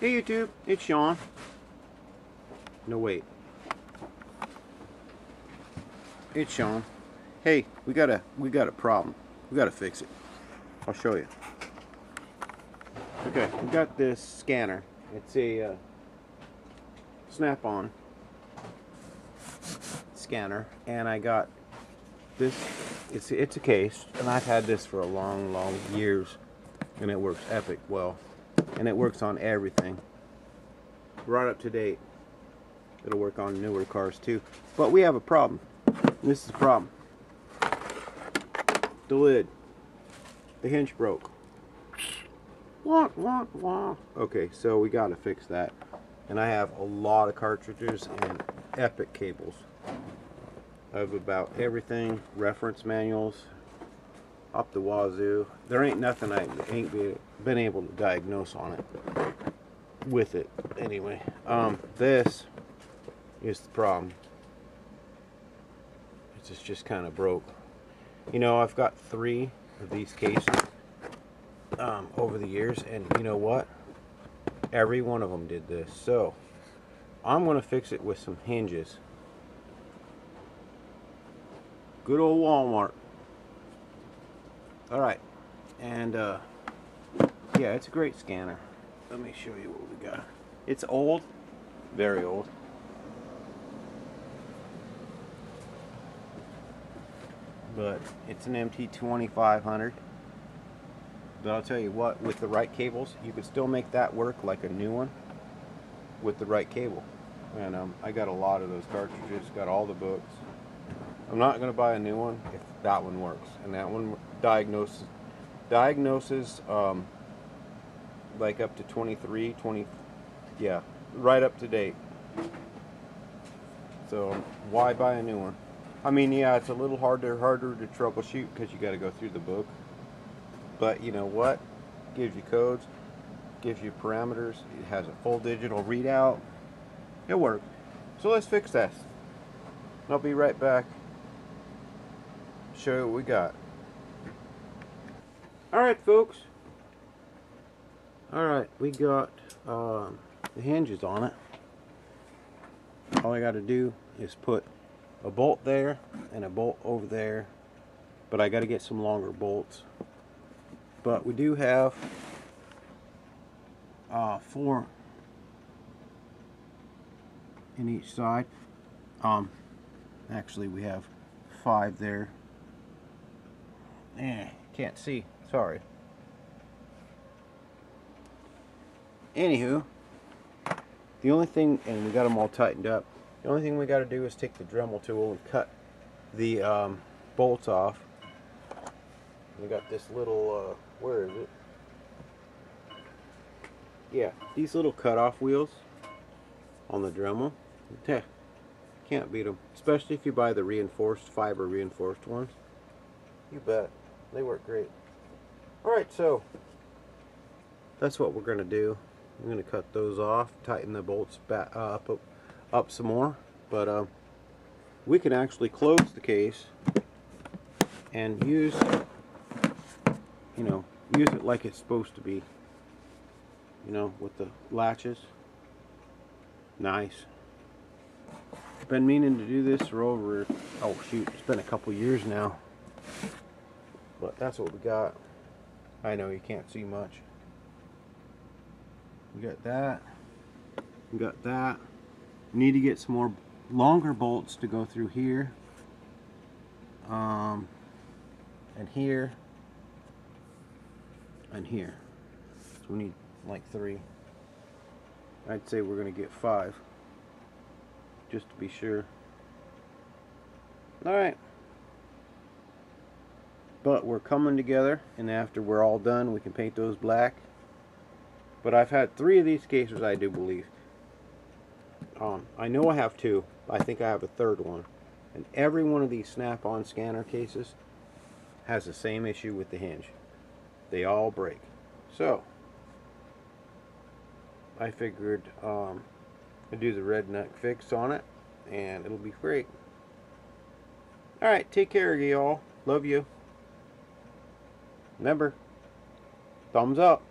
Hey YouTube, it's Shawn. No wait. It's Shawn. Hey, we got a we got a problem. We got to fix it. I'll show you. Okay, we got this scanner. It's a uh, Snap-on scanner, and I got this. It's it's a case, and I've had this for a long, long years, and it works epic well, and it works on everything. Right up to date. It'll work on newer cars too. But we have a problem. This is the problem. The lid. The hinge broke. Wah, wah, wah. Okay, so we got to fix that. And I have a lot of cartridges and epic cables of about everything, reference manuals, up the wazoo. There ain't nothing I ain't be, been able to diagnose on it with it anyway. Um, this is the problem. It's just, just kind of broke. You know, I've got three of these cases um, over the years, and you know what? Every one of them did this. So, I'm going to fix it with some hinges. Good old Walmart. Alright. And, uh, yeah, it's a great scanner. Let me show you what we got. It's old. Very old. But it's an MT2500. But I'll tell you what, with the right cables, you could still make that work like a new one with the right cable. And um, I got a lot of those cartridges, got all the books. I'm not going to buy a new one if that one works. And that one diagnoses, diagnoses um, like up to 23, 20, yeah, right up to date. So why buy a new one? I mean, yeah, it's a little harder, harder to troubleshoot because you got to go through the book. But you know what? Gives you codes, gives you parameters. It has a full digital readout. It works. So let's fix this. I'll be right back. Show you what we got. Alright, folks. Alright, we got um, the hinges on it. All I got to do is put a bolt there and a bolt over there. But I got to get some longer bolts. But we do have uh, four in each side. Um, actually, we have five there. Eh, can't see. Sorry. Anywho, the only thing, and we got them all tightened up. The only thing we got to do is take the Dremel tool and cut the um, bolts off. We got this little, uh, where is it? Yeah, these little cutoff wheels on the Dremel. Can't beat them, especially if you buy the reinforced fiber reinforced ones. You bet, they work great. All right, so that's what we're gonna do. I'm gonna cut those off, tighten the bolts back uh, up, up, up some more, but uh, we can actually close the case and use, you know, use it like it's supposed to be. You know, with the latches. Nice. Been meaning to do this for over, oh shoot, it's been a couple years now. But that's what we got. I know you can't see much. We got that. We got that. Need to get some more longer bolts to go through here. Um, and here. And here. So we need like three. I'd say we're going to get five just to be sure. Alright. But we're coming together, and after we're all done, we can paint those black. But I've had three of these cases, I do believe. Um, I know I have two. I think I have a third one. And every one of these snap-on scanner cases has the same issue with the hinge. They all break. So, I figured um, I do the redneck fix on it and it'll be great. Alright, take care of y'all. Love you. Remember, thumbs up.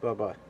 Bye-bye.